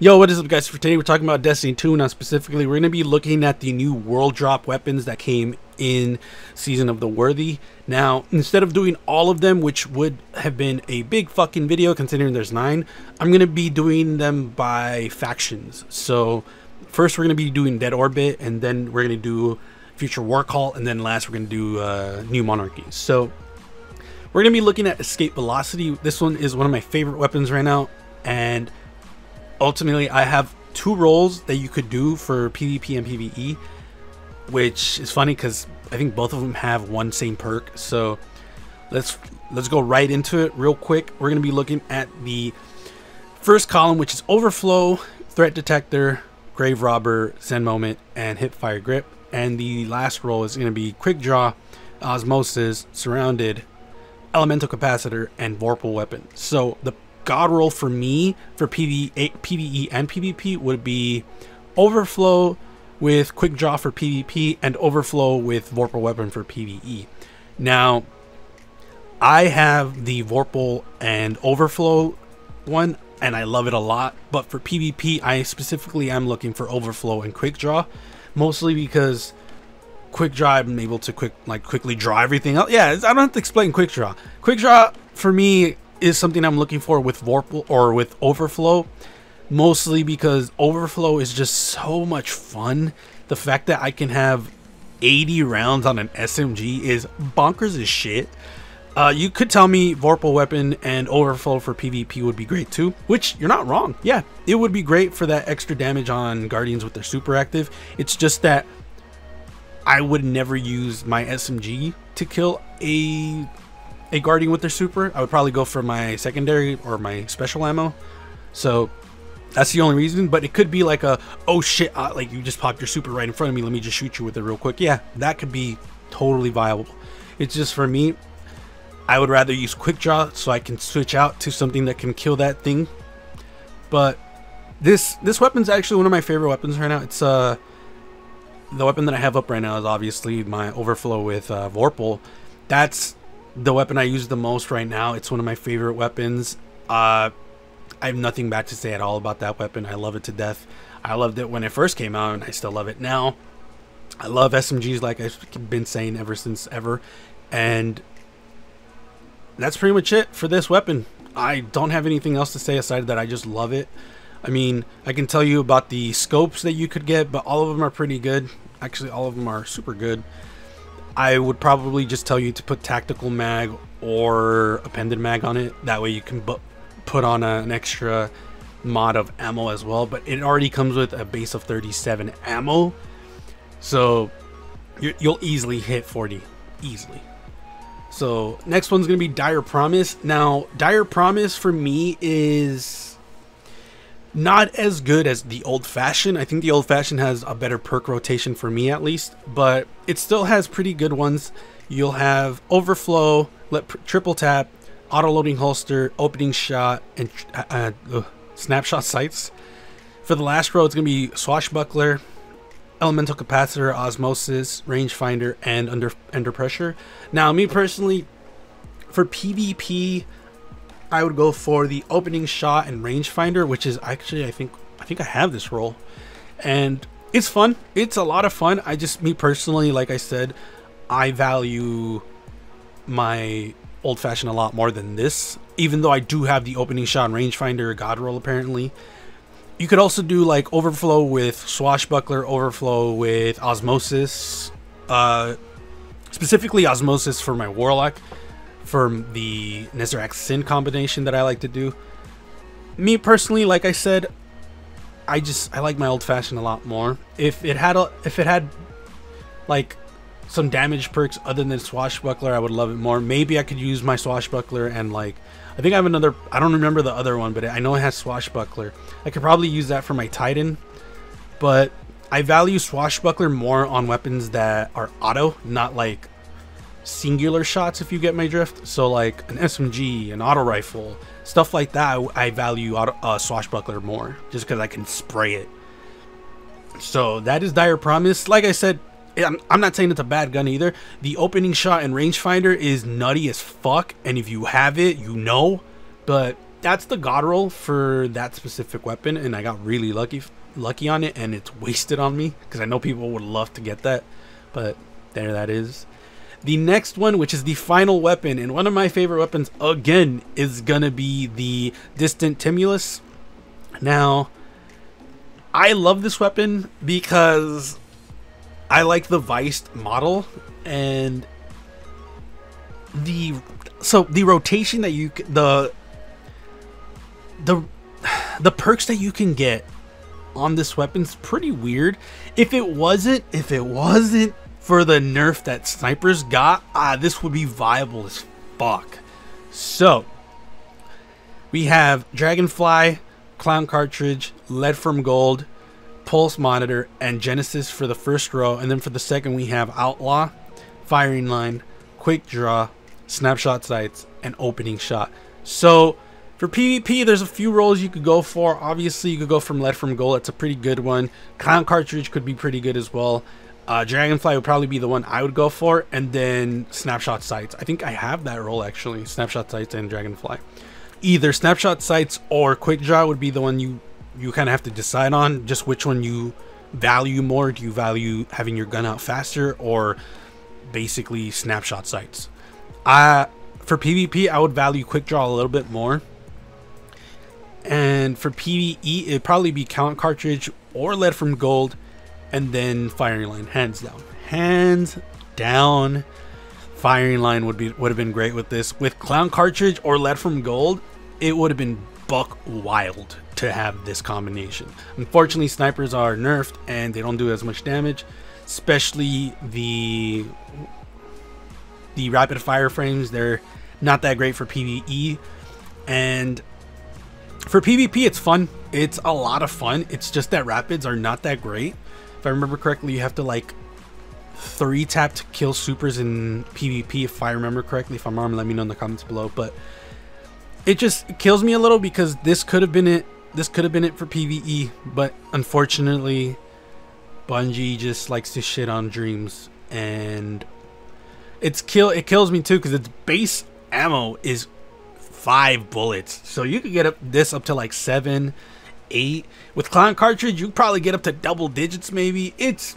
Yo, what is up guys? For today we're talking about Destiny 2. Now specifically we're going to be looking at the new world drop weapons that came in Season of the Worthy. Now, instead of doing all of them, which would have been a big fucking video considering there's nine, I'm going to be doing them by factions. So first we're going to be doing Dead Orbit, and then we're going to do Future War Cult, and then last we're going to do uh, New Monarchy. So we're going to be looking at Escape Velocity. This one is one of my favorite weapons right now, and ultimately I have two rolls that you could do for PvP and PvE, which is funny because I think both of them have one same perk. So let's let's go right into it real quick. We're gonna be looking at the first column, which is Overflow, Threat Detector, Grave Robber, Zen Moment, and Hipfire Grip. And the last role is gonna be Quick Draw, Osmosis, Surrounded, Elemental Capacitor, and Vorpal Weapon. So the god roll for me for PvE, PvE and PvP would be Overflow with Quick Draw for PvP and Overflow with Vorpal Weapon for PvE. Now, I have the Vorpal and Overflow one, and I love it a lot. But for PvP, I specifically am looking for Overflow and Quick Draw, mostly because Quick Draw I'm able to quick like quickly draw everything out. Yeah, I don't have to explain Quick Draw. Quick Draw for me is something I'm looking for with Vorpal or with Overflow. Mostly because Overflow is just so much fun. The fact that I can have 80 rounds on an SMG is bonkers as shit. Uh, you could tell me Vorpal Weapon and Overflow for PvP would be great too, which you're not wrong. Yeah, it would be great for that extra damage on Guardians with their super active. It's just that I would never use my SMG to kill a a Guardian with their super, I would probably go for my secondary or my special ammo. So that's the only reason. But it could be like a, oh shit, uh, like you just popped your super right in front of me. Let me just shoot you with it real quick. Yeah, that could be totally viable. It's just for me, I would rather use quick draw so I can switch out to something that can kill that thing. But this this weapon's actually one of my favorite weapons right now. It's uh the weapon that I have up right now is obviously my overflow with uh, Vorpal. That's the weapon I use the most right now. It's one of my favorite weapons. Uh, I have nothing bad to say at all about that weapon. I love it to death. I loved it when it first came out, and I still love it now. I love SMGs like I've been saying ever since ever. And that's pretty much it for this weapon. I don't have anything else to say aside that I just love it. I mean, I can tell you about the scopes that you could get, but all of them are pretty good. Actually, all of them are super good. I would probably just tell you to put tactical mag or appended mag on it. That way you can put on a, an extra mod of ammo as well. But it already comes with a base of 37 ammo. So you will easily hit 40. Easily. So next one's going to be Dire Promise. Now, Dire Promise for me is not as good as the old fashioned. I think the old fashioned has a better perk rotation for me at least, but it still has pretty good ones. You'll have overflow, let triple tap, auto loading holster, opening shot, and uh, uh, snapshot sights. For the last row, it's gonna be swashbuckler, elemental capacitor, osmosis, rangefinder, and under under pressure. Now, me personally, for PvP, I would go for the opening shot and rangefinder, which is actually I think I think I have this roll, and it's fun. It's a lot of fun. I just me personally, like I said, I value my old fashioned a lot more than this. Even though I do have the opening shot and rangefinder god roll apparently. You could also do like overflow with swashbuckler, overflow with osmosis, uh, specifically osmosis for my warlock for the Nezarec Sin combination that I like to do. Me personally, like I said, I just I like my old fashioned a lot more. If it had a if it had like some damage perks other than swashbuckler, I would love it more. Maybe I could use my swashbuckler and like I think I have another I don't remember the other one, but I know it has swashbuckler. I could probably use that for my Titan, but I value swashbuckler more on weapons that are auto, not like singular shots if you get my drift. So like an smg an auto rifle stuff like that i value auto, uh, swashbuckler more just because i can spray it. So that is dire promise. Like i said I'm, I'm not saying it's a bad gun either. The opening shot and rangefinder is nutty as fuck and if you have it you know. But that's the god roll for that specific weapon, and I got really lucky lucky on it, and it's wasted on me because I know people would love to get that, but there that is. The next one, which is the final weapon, and one of my favorite weapons again, is gonna be the Distant Tumulus. Now, I love this weapon because I like the Viced model and the so the rotation that you the the the perks that you can get on this weapon's pretty weird. If it wasn't if it wasn't for the nerf that snipers got, ah, this would be viable as fuck. So we have Dragonfly, Clown Cartridge, Lead from Gold, Pulse Monitor, and Genesis for the first row. And then for the second, we have Outlaw, Firing Line, Quick Draw, Snapshot Sights, and Opening Shot. So for PvP, there's a few rolls you could go for. Obviously, you could go from Lead from Gold. That's a pretty good one. Clown Cartridge could be pretty good as well. Uh, Dragonfly would probably be the one I would go for. And then Snapshot Sights. I think I have that roll actually. Snapshot Sights and Dragonfly either snapshot sights or quick draw would be the one you you kind of have to decide on just which one you value more do you value having your gun out faster or basically snapshot sights uh for pvp i would value quick draw a little bit more and for pve it'd probably be count cartridge or lead from gold and then firing line hands down hands down firing line would be would have been great with this. With clown cartridge or lead from gold, it would have been buck wild to have this combination. Unfortunately, snipers are nerfed and they don't do as much damage, especially the the rapid fire frames. They're not that great for PvE, and for PvP, it's fun. It's a lot of fun. It's just that rapids are not that great. If I remember correctly, you have to like three tap to kill supers in PvP if I remember correctly. If I'm wrong, let me know in the comments below. But it just kills me a little because this could have been it. This could have been it for PvE, but unfortunately, Bungie just likes to shit on dreams, and it's kill. It kills me too because its base ammo is five bullets, so you could get up this up to like seven, eight. With clown cartridge, you probably get up to double digits maybe. It's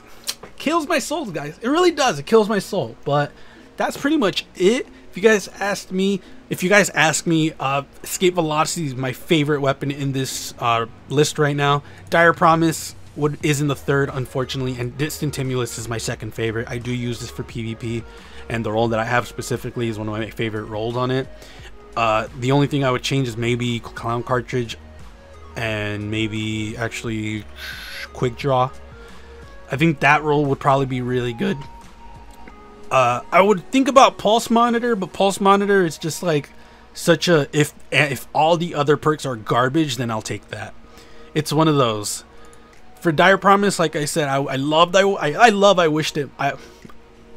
kills my soul, guys. It really does. It kills my soul. But that's pretty much it. If you guys asked me, if you guys ask me, uh, Escape Velocity is my favorite weapon in this uh, list right now. Dire Promise would is in the third, unfortunately, and Distant Tumulus is my second favorite. I do use this for PvP, and the roll that I have specifically is one of my favorite rolls on it. Uh, the only thing I would change is maybe Clown Cartridge, and maybe actually Quick Draw I think that roll would probably be really good. Uh, I would think about Pulse Monitor, but Pulse Monitor is just like such a if if all the other perks are garbage, then I'll take that. It's one of those. For Dire Promise, like I said, I, I loved I, I, love I wished it I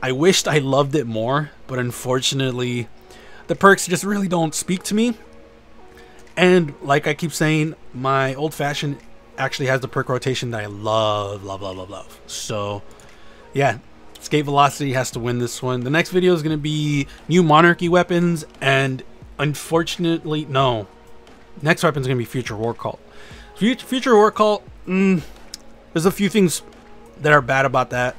I wished I loved it more, but unfortunately, the perks just really don't speak to me. And like I keep saying, my old fashioned actually has the perk rotation that I love, love, love, love, love. So, yeah, Skate Velocity has to win this one. The next video is going to be new Monarchy weapons, and unfortunately, no. Next weapon is going to be Future War Cult. Future War Cult, mm, there's a few things that are bad about that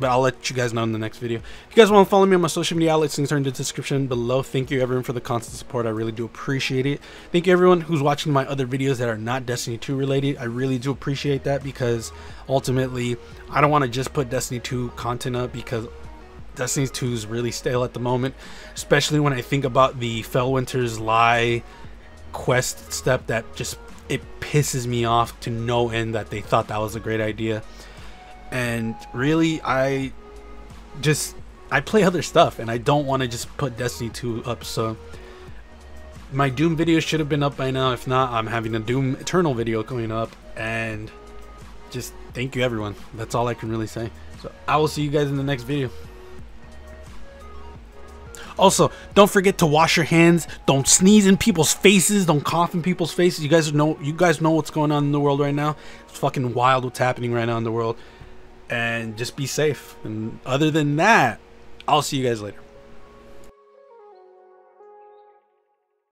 but I'll let you guys know in the next video. If you guys want to follow me on my social media outlets, things are in the description below. Thank you everyone for the constant support. I really do appreciate it. Thank you everyone who's watching my other videos that are not Destiny 2 related. I really do appreciate that because ultimately I don't want to just put Destiny 2 content up because Destiny 2 is really stale at the moment, especially when I think about the Felwinter's Lie quest step that just it pisses me off to no end that they thought that was a great idea and really i just i play other stuff and i don't want to just put destiny 2 up so my doom video should have been up by now if not i'm having a doom eternal video coming up and just thank you everyone that's all i can really say so i will see you guys in the next video also, don't forget to wash your hands. Don't sneeze in people's faces. Don't cough in people's faces. You guys know you guys know what's going on in the world right now. It's fucking wild what's happening right now in the world and just be safe. And other than that, I'll see you guys later.